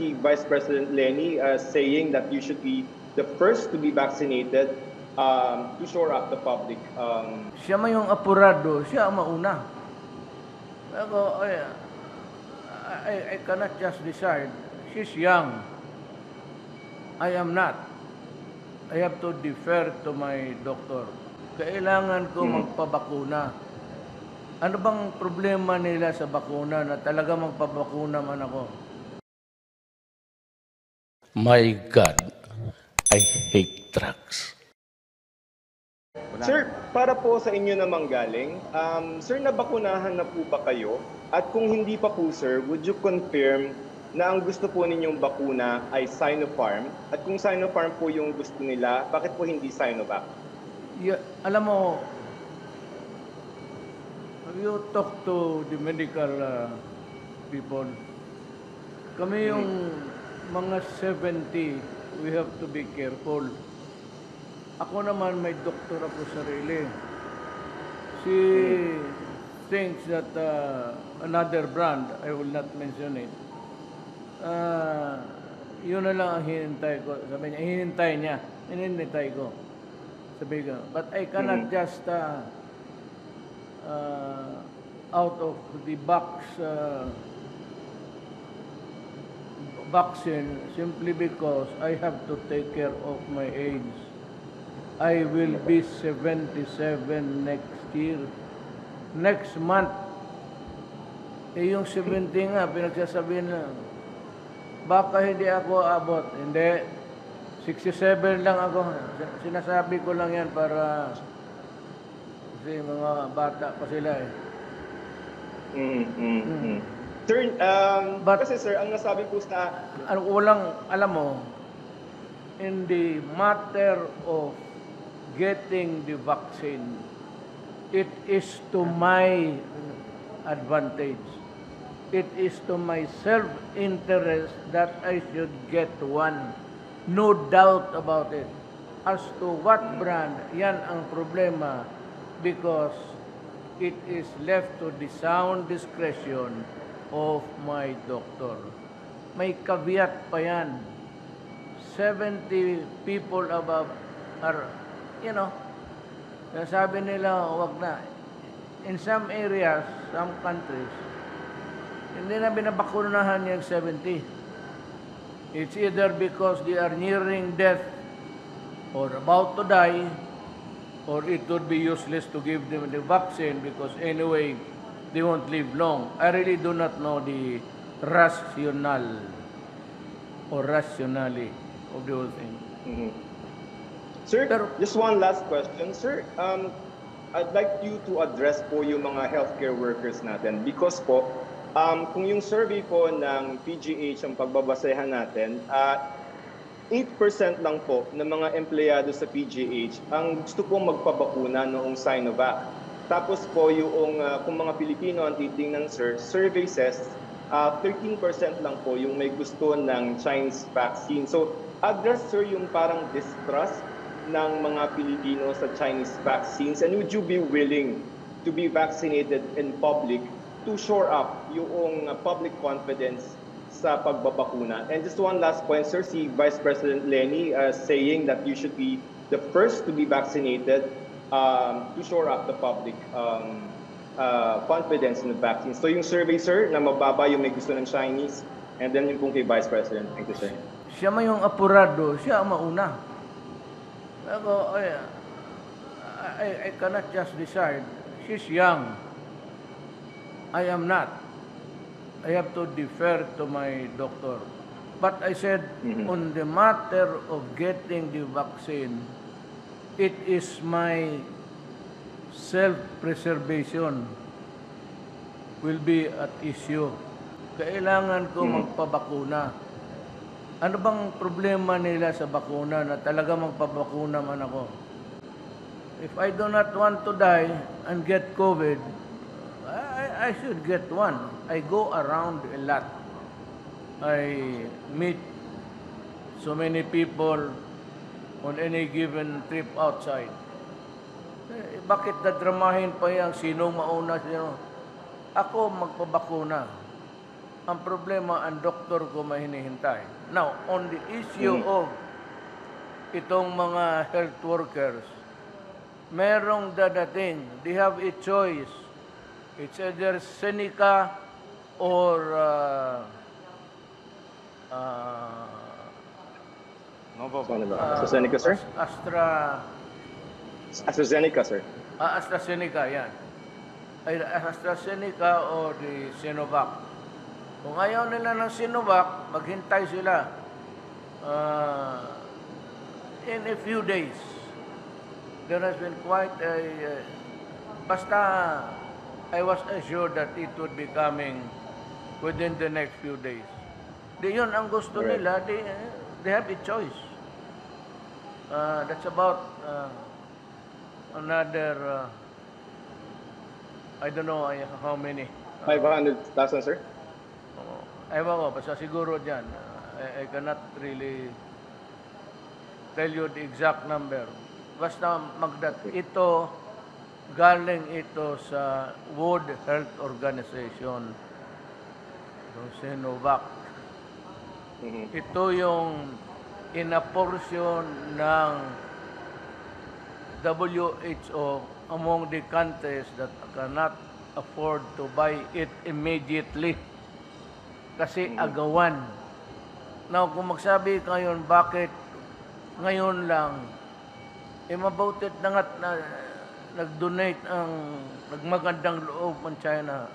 si Vice President Lenny uh, saying that you should be the first to be vaccinated um, to shore up the public. Um, Siya man yung apurado, siya ang mauna. Ako, I, I, I cannot just decide. She's young. I am not. I have to defer to my doctor. Kailangan ko magpabakuna. Ano bang problema nila sa bakuna na talaga magpabakuna man ako? My God, I hate drugs. Sir, para po sa inyo namang galing, um, sir, nabakunahan na po ba kayo? At kung hindi pa po, sir, would you confirm na ang gusto po ninyong bakuna ay Sinopharm? At kung Sinopharm po yung gusto nila, bakit po hindi Sinovac? Ya- alam mo, have you talked to the medical uh, people? Kami yung mga 70, we have to be careful. Ako naman may doktor ako sarili. She thinks that uh, another brand, I will not mention it, uh, yun na lang ang hinintay ko. Sabi niya, hinintay niya. Hinintay ko. Sabi ko, but I cannot just uh, uh, out of the box uh, vaccine simply because I have to take care of my age. I will be 77 next year. Next month. Eh yung 70 nga, pinagsasabihin na, baka hindi ako abot. Hindi. 67 lang ako. Sinasabi ko lang yan para kasi mga bata pa sila eh. Mm, mm, mm. Sir, um, But- kasi sir, ang nasabi po sa... ano, walang, alam mo, in the matter of getting the vaccine, it is to my advantage. It is to my self-interest that I should get one. No doubt about it. As to what brand, yan ang problema because it is left to the sound discretion of my doctor. May kaviat pa yan. 70 people above are, you know, sabi nila, wag na. In some areas, some countries, hindi na binabakunahan yung 70. It's either because they are nearing death or about to die, or it would be useless to give them the vaccine because anyway, they won't live long. I really do not know the rational or rationally of the whole thing. Mhm. Sir, Pero- just one last question. Sir, um, I'd like you to address po yung mga healthcare workers natin because po, um, kung yung survey po ng PGH ang pagbabasehan natin, uh, 8% lang po ng mga empleyado sa PGH ang gusto pong magpabakuna noong Sinovac. Tapos po yung uh, kung mga Pilipino ang titingnan sir, survey says uh, 13% lang po yung may gusto ng Chinese vaccine. So address sir yung parang distrust ng mga Pilipino sa Chinese vaccines and would you be willing to be vaccinated in public to shore up yung uh, public confidence sa pagbabakuna. And just one last point, sir, si Vice President Lenny uh, saying that you should be the first to be vaccinated um, to shore up the public um, uh, confidence in the vaccine. So yung survey, sir, na mababa yung may gusto ng Chinese, and then yung kung kay Vice President. Thank you, sir. Siya man yung apurado, siya ang mauna. Ako, I, I, I cannot just decide. She's young. I am not. I have to defer to my doctor. But I said, on the matter of getting the vaccine, it is my self-preservation will be at issue. Kailangan ko magpabakuna. Ano bang problema nila sa bakuna na talaga magpabakuna man ako? If I do not want to die and get COVID, I, I should get one. I go around a lot. I meet so many people on any given trip outside. Eh, bakit dadramahin pa yan? Sino mauna? Sino? Ako magpabakuna. Ang problema, ang doktor ko may hinihintay. Now, on the issue Mm. of itong mga health workers, merong dadating. They have a choice. It's either Seneca or uh, uh, So, ano ba? AstraZeneca, sir? Astra, AstraZeneca, sir. ah, AstraZeneca, yan. Ay, AstraZeneca o the Sinovac. Kung ayaw nila ng Sinovac, maghintay sila uh, in a few days. There has been quite a... Uh, basta, I was assured that it would be coming within the next few days. Di yun ang gusto Correct. nila, they, they have a choice. Uh, that's about uh, another, uh, I don't know uh, how many. 500,000, sir? Oh, ewan ko, basta siguro dyan. uh, I, I cannot really tell you the exact number. Basta magdat. Ito, galing ito sa World Health Organization. Sinovac. Mhm. Ito yung inaporsyon ng WHO among the countries that cannot afford to buy it immediately. Kasi agawan. Now, kung magsabi kayo, bakit ngayon lang, eh mabautit na nga't na, nag-donate ang nagmagandang loob ng China.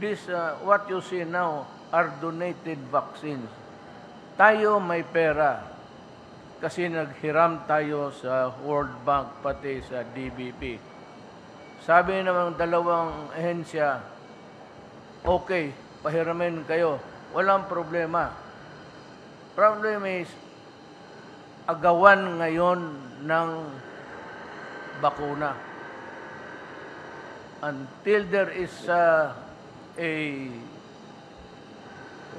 This, uh, what you see now are donated vaccines. Tayo may pera kasi naghiram tayo sa World Bank pati sa DBP. Sabi naman ng dalawang ehensya, okay, pahiramin kayo. Walang problema. Problem is, agawan ngayon ng bakuna. Until there is uh, a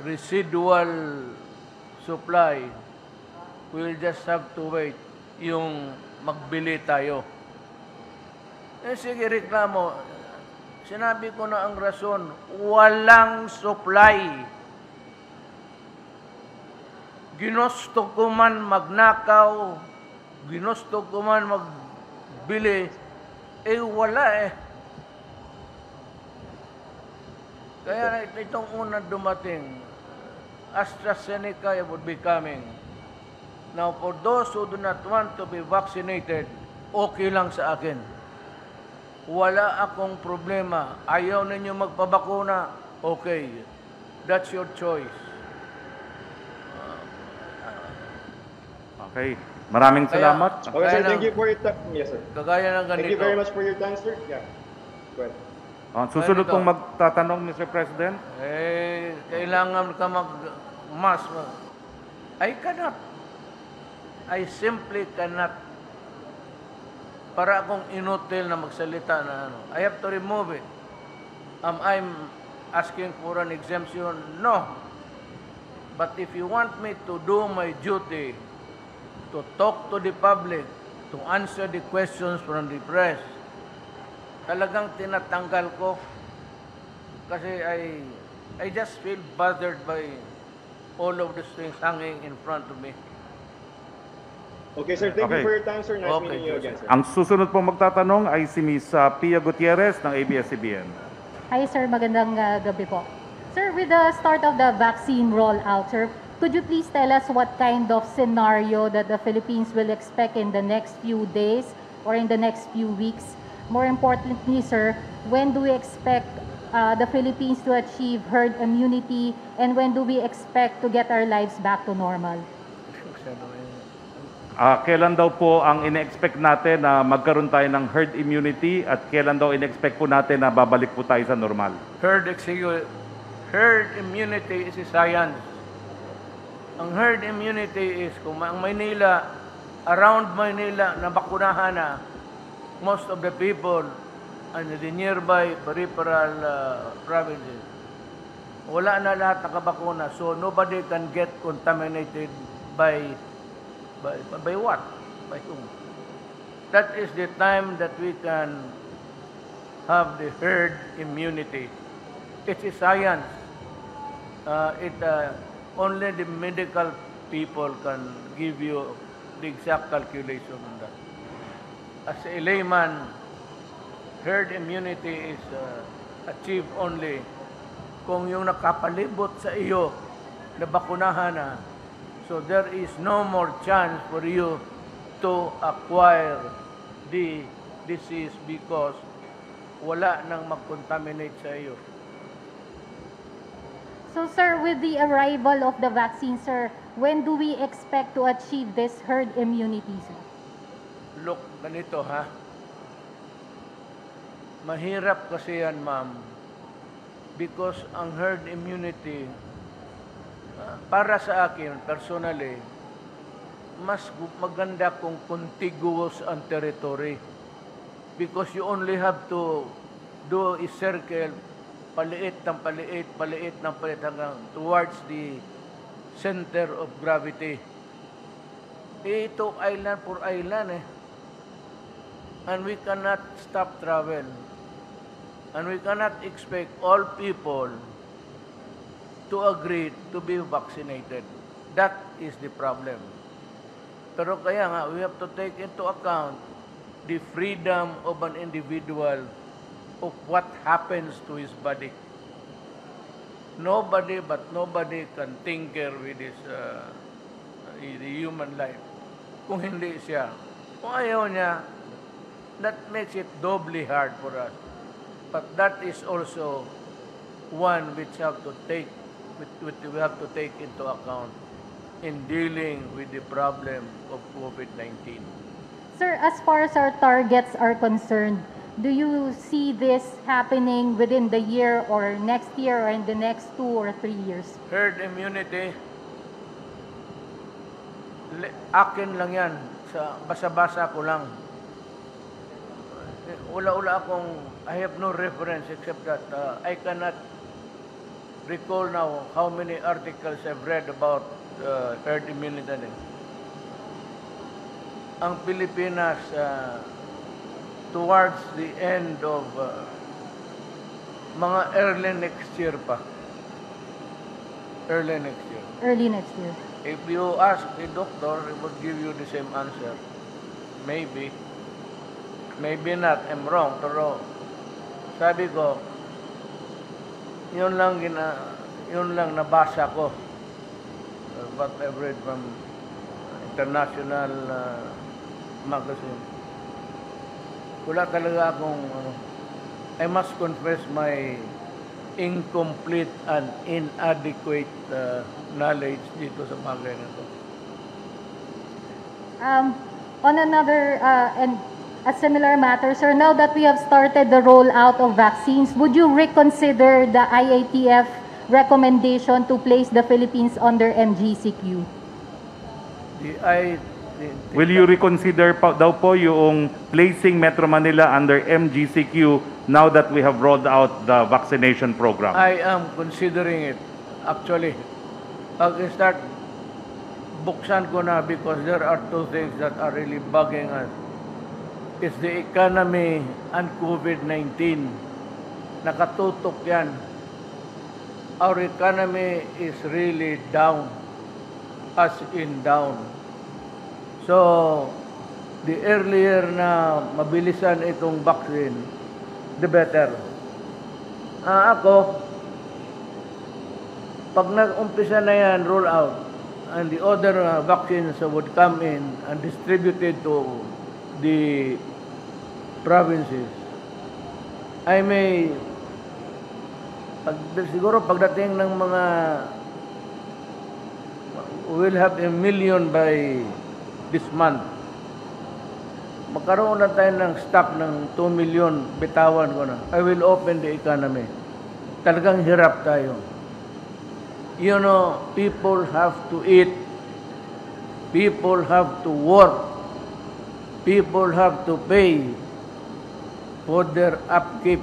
residual supply, we'll just have to wait yung magbili tayo. Eh sige, reklamo. Sinabi ko na ang rason, walang supply. Ginusto ko man magnakaw, ginusto ko man magbili, eh wala eh. Kaya itong una dumating, AstraZeneca would be coming. Now, for those who do not want to be vaccinated, okay lang sa akin. Wala akong problema. Ayaw ninyo magpabakuna, okay. That's your choice. Okay. Maraming Kaya- salamat. Okay, sir. Thank you for your time. Yes, sir. Kagaya ng ganito. Thank you very much for your time, sir. Yeah. Go ahead. Ah, susunod pong magtatanong, Mr. President. Eh, kailangan ka mag-mas. I cannot. I simply cannot. Para akong inutil na magsalita na ano. I have to remove it. Am I asking for an exemption? No. But if you want me to do my duty, to talk to the public, to answer the questions from the press, talagang tinatanggal ko kasi I I just feel bothered by all of these things hanging in front of me. Okay, sir. Thank Okay. you for your time, sir. Nice Okay, meeting you again, sir. Ang susunod pong magtatanong ay si Ms. ah, Pia Gutierrez ng ABS-CBN. Hi sir, magandang uh, gabi po. Sir, with the start of the vaccine rollout, sir, could you please tell us what kind of scenario that the Philippines will expect in the next few days or in the next few weeks? More importantly, sir, when do we expect uh, the Philippines to achieve herd immunity and when do we expect to get our lives back to normal? Ah, kailan daw po ang ine-expect natin na magkaroon tayo ng herd immunity at kailan daw ine-expect po natin na babalik po tayo sa normal? Herd, herd immunity is a science. Ang herd immunity is kung ang Maynila, around Maynila, nabakunahan na most of the people and the nearby peripheral uh, provinces. Wala na lahat nakabakuna. So nobody can get contaminated by by by what? By whom? That is the time that we can have the herd immunity. It's a science. uh, it uh, only the medical people can give you the exact calculation on that. As a layman, herd immunity is uh, achieved only kung yung nakapalibot sa iyo na bakunahan na. So there is no more chance for you to acquire the disease because wala nang mag-contaminate sa iyo. So, sir, with the arrival of the vaccine, sir, when do we expect to achieve this herd immunity, sir? Look, ganito ha. Mahirap kasi yan, ma'am. Because ang herd immunity, para sa akin, personally, mas maganda kung contiguous ang territory. Because you only have to do a circle, paliit ng paliit, paliit ng paliit hanggang towards the center of gravity. Eh, ito island for island eh. And we cannot stop travel. And we cannot expect all people to agree to be vaccinated. That is the problem. Pero kaya nga, we have to take into account the freedom of an individual of what happens to his body. Nobody but nobody can tinker with his uh, the human life. Kung hindi siya, kung ayaw niya, that makes it doubly hard for us. But that is also one which have to take, which, we have to take into account in dealing with the problem of COVID-19. Sir, as far as our targets are concerned, do you see this happening within the year or next year or in the next two or three years? Herd immunity, akin lang yan. Sa basa-basa ko lang. Eh, Wala-wala akong, I have no reference except that uh, I cannot recall now how many articles I've read about uh, herd immunity. Ang Pilipinas, uh, towards the end of uh, mga early next year pa. Early next year. Early next year. If you ask the doctor, he would give you the same answer. Maybe. Maybe not. I'm wrong. Pero sabi ko, yun lang gina, yun lang nabasa ko. Uh, what I've read from international uh, magazine. Wala talaga akong, ano, I must confess my incomplete and inadequate uh, knowledge dito sa bagay na to. Um, on another uh, and a similar matter, sir, now that we have started the rollout of vaccines, would you reconsider the IATF recommendation to place the Philippines under MGCQ? The I, the, the- Will you reconsider pa, daw po yung placing Metro Manila under MGCQ now that we have rolled out the vaccination program? I am considering it. Actually, pag-start, buksan ko na because there are two things that are really bugging us. It's the economy and COVID-19. Nakatutok yan. Our economy is really down, as in down. So, the earlier na mabilisan itong vaccine, the better. Ah, ako, pag nag-umpisa na yan, roll out, and the other uh, vaccines would come in and distributed to the provinces, I may, pag, siguro pagdating ng mga, we'll have a million by this month. Magkaroon na tayo ng stock ng 2 million, bitawan ko na. I will open the economy. Talagang hirap tayo. You know, people have to eat. People have to work. People have to pay for their upkeep.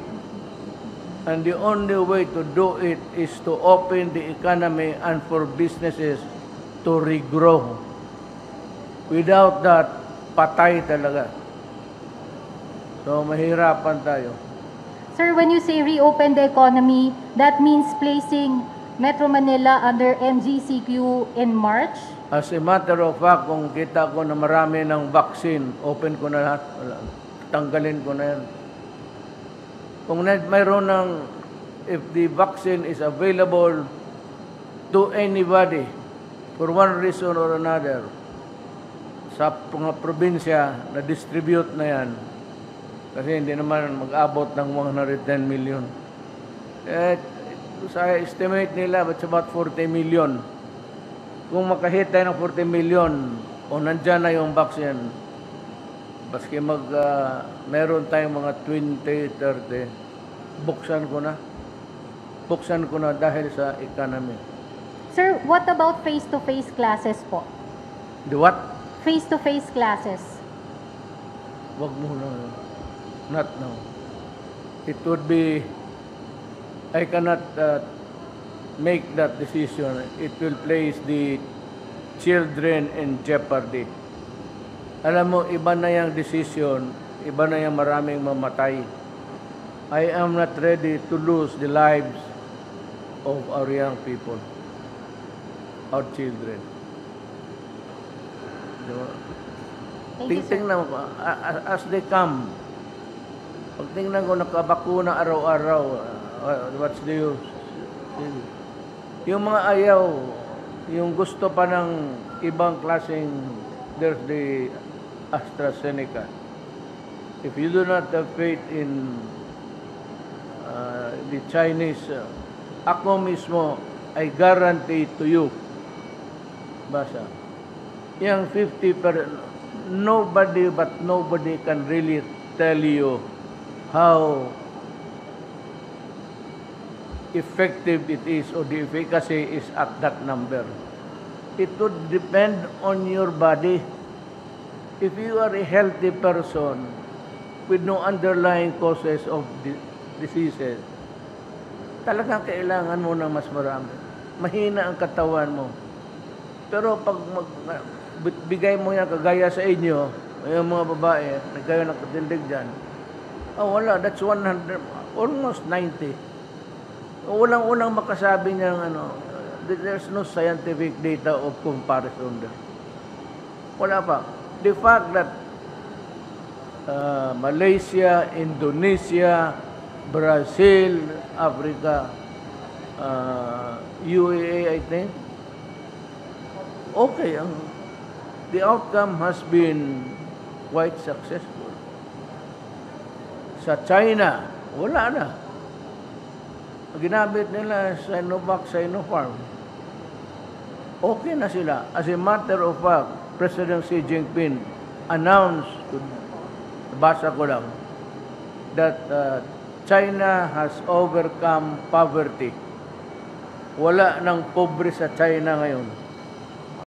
And the only way to do it is to open the economy and for businesses to regrow. Without that, patay talaga. So, mahirapan tayo. Sir, when you say reopen the economy, that means placing Metro Manila under MGCQ in March? As a matter of fact, kung kita ko na marami ng vaccine, open ko na lahat. Tanggalin ko na yan. Kung mayroon ng, if the vaccine is available to anybody for one reason or another, sa mga probinsya na distribute na yan, kasi hindi naman mag-abot ng 110 million. Eh, sa estimate nila, it's about 40 million kung makahit tayo ng 40 million o nandyan na yung vaccine, baski mag, ah, meron tayong mga 20, 30, buksan ko na. Buksan ko na dahil sa economy. Sir, what about face-to-face classes po? The what? Face-to-face classes. Wag mo na. Not now. It would be, I cannot uh, make that decision. It will place the children in jeopardy. Alam mo, iba na yung decision, iba na yung maraming mamatay. I am not ready to lose the lives of our young people, our children. Diba? Thank you, sir. Tingnan mo, as they come, pag tingnan ko nakabakuna araw-araw, uh, what's the use? Yung mga ayaw, yung gusto pa ng ibang klaseng, there's the AstraZeneca. If you do not have faith in uh, the Chinese, uh, ako mismo, I guarantee to you, basa, yung 50 per nobody but nobody can really tell you how effective it is or the efficacy is at that number. It would depend on your body. If you are a healthy person with no underlying causes of di- diseases, talagang kailangan mo ng mas marami. Mahina ang katawan mo. Pero pag mag, bigay mo yan kagaya sa inyo, yung mga babae, nagkayo ng katindig dyan, oh wala, that's 100, almost 90. Walang unang makasabi niyang ano, there's no scientific data of comparison there. Wala pa. The fact that uh, Malaysia, Indonesia, Brazil, Africa, uh, UAE, I think, okay, ang, the outcome has been quite successful. Sa China, wala na. Ginamit nila Sinovac, Sinopharm. Okay na sila. As a matter of fact, President Xi Jinping announced, basa ko lang, that uh, China has overcome poverty. Wala ng pobre sa China ngayon.